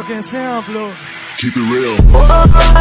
exemplo. Keep it real. Oh, oh, oh.